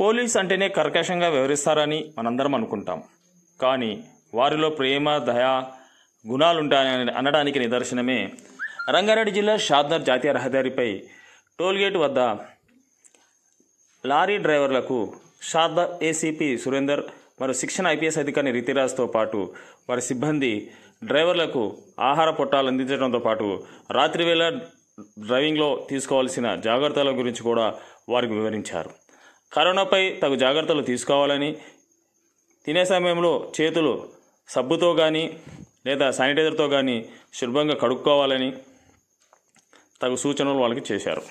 Police అంటేనే కర్కశంగా వ్యవహరిస్తారని మనందరం అనుకుంటాం. కానీ వారిలో ప్రేమ దయ గుణాలుంటాయని అనడానికి నిదర్శనమే రంగారెడ్డి జిల్లా షాద్నర్ జాతీయ రహదారిపై టోల్గేట్ వద్ద లారీ డ్రైవర్లకు షాద్నర్ ఏసీపీ సురేందర్ మరియు శిక్షణ ఐపీఎస్ అధికారి రితిరాజ్తో పాటు వారి సిబ్బంది డ్రైవర్లకు ఆహార పొట్టాలు అందించడంతో పాటు రాత్రివేళ డ్రైవింగ్లో తీసుకోవాల్సిన జాగ్రత్తల గురించి కూడా వారికి వివరించారు. కరోనాపై తగు జాగ్రత్తలు తీసుకోవాలని తినే సమయంలో చేతులు సబ్బుతో కానీ లేదా శానిటైజర్తో కానీ శుభ్రంగా కడుక్కోవాలని తగు సూచనలు వాళ్ళకి చేశారు.